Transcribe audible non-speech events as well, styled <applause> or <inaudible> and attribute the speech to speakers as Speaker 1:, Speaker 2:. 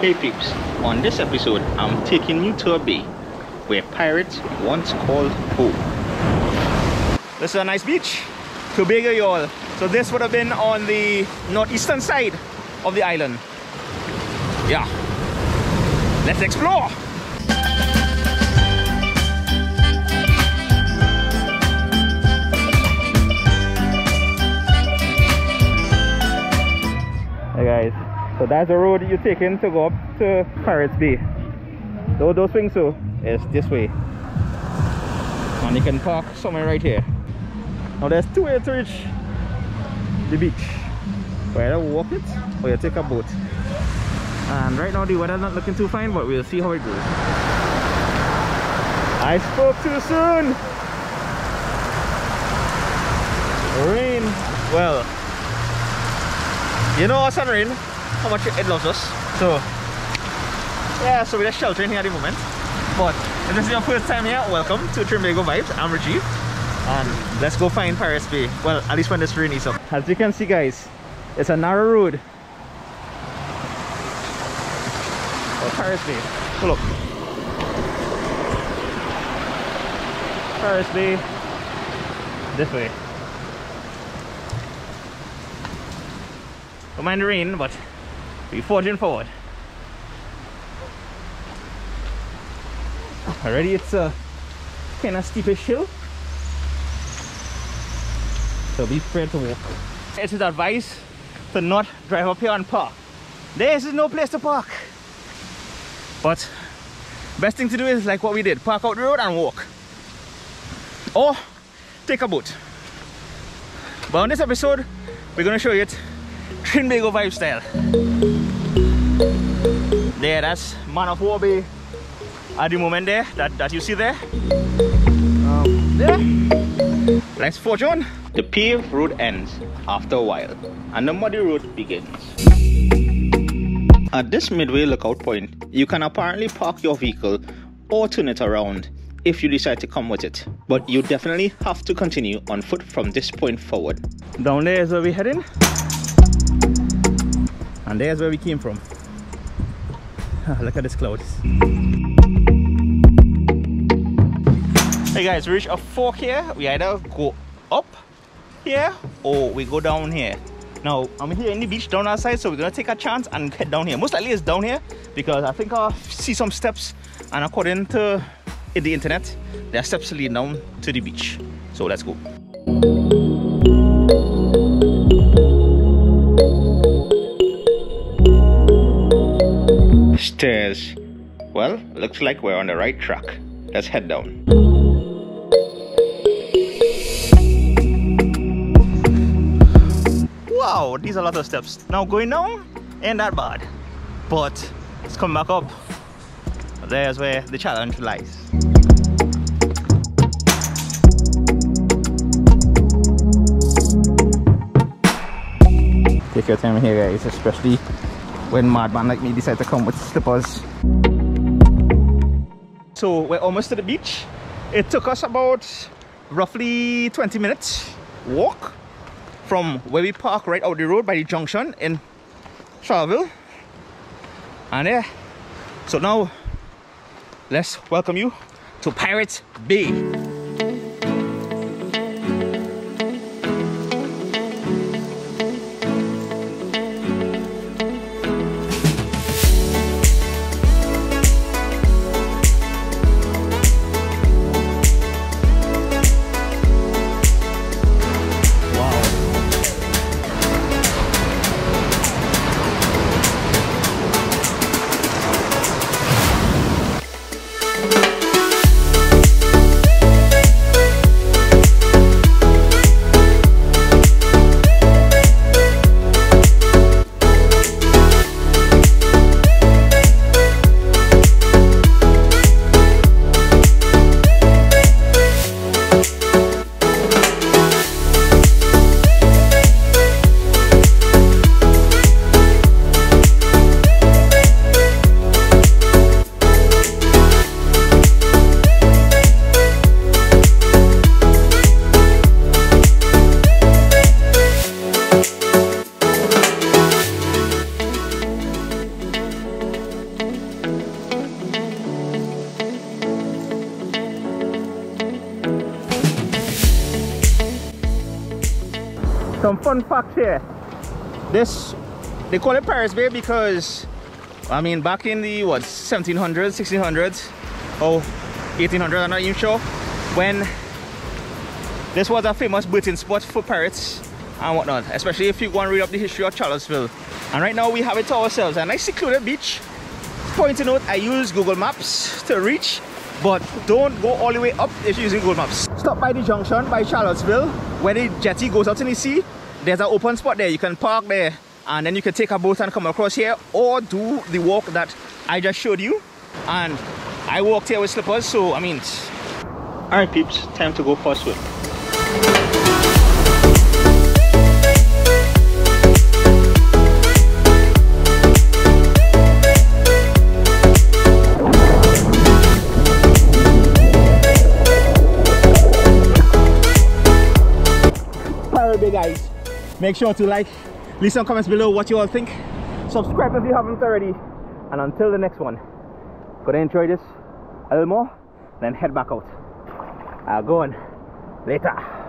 Speaker 1: Hey peeps, on this episode I'm taking you to a bay where pirates once called home. This is a nice beach, Tobago y'all. So this would have been on the northeastern side of the island. Yeah, let's explore! Hey guys, so that's the road you're taking to go up to Pirates Bay. Those, those swings so is this way. And you can park somewhere right here. Now there's two ways to reach the beach. You either walk it or you take a boat. And right now the weather's not looking too fine, but we'll see how it goes. I spoke too soon! Rain. Well, you know us and rain, how much it loves us. So, yeah, so we're just sheltering here at the moment. But if this is your first time here, welcome to Trinbago Vibes. I'm Rajiv. And let's go find Pirates Bay. Well, at least when this rain is up. As you can see guys, it's a narrow road. Oh, Pirates Bay. Pull up. Pirates Bay. This way. Don't mind the rain, but we're forging forward. Already it's uh, a kind of steepish hill. So be prepared to walk. It is advised to not drive up here and park. This is no place to park. But best thing to do is like what we did, park out the road and walk. Or take a boat. But on this episode, we're gonna show you it Trinbago vibe style. There, that's Man of War Bay at the moment there, that, that you see there. Um, there. Let's forge on. The paved road ends after a while and the muddy road begins. At this midway lookout point, you can apparently park your vehicle or turn it around if you decide to come with it. But you definitely have to continue on foot from this point forward. Down there is where we're heading. And there's where we came from. <laughs> Look at this clouds. Hey guys, we reach a fork here. We either go up here or we go down here. Now, I'm here in the beach down outside, so we're gonna take a chance and head down here. Most likely it's down here because I think I see some steps and according to the internet, there are steps leading down to the beach. So let's go. Stairs. Well, looks like we're on the right track. Let's head down. Wow, these are a lot of steps. Now going down ain't that bad. But let's come back up. There's where the challenge lies. Take your time here guys, especially when madman like me decide to come with slippers. So we're almost to the beach. It took us about roughly 20 minutes walk from where we park right out the road by the junction in Charlotteville. And yeah, so now let's welcome you to Pirates Bay. Some fun facts here. This, they call it Pirates Bay because, I mean, back in the, what, 1700s, 1600s, or 1800s, I'm not even sure, when this was a famous boating spot for pirates and whatnot, especially if you want to read up the history of Charlotteville. And right now we have it to ourselves, a nice secluded beach. Point to note, I use Google Maps to reach, but don't go all the way up if you're using Google Maps. Stop by the junction by Charlotteville, where the jetty goes out in the sea. There's an open spot there, you can park there, and then you can take a boat and come across here, or do the walk that I just showed you. And I walked here with slippers, so I mean, alright peeps, time to go for a swim. Pirate guys. Make sure to like, leave some comments below what you all think. Subscribe if you haven't already. And until the next one, gonna enjoy this a little more, then head back out. I'll go on later.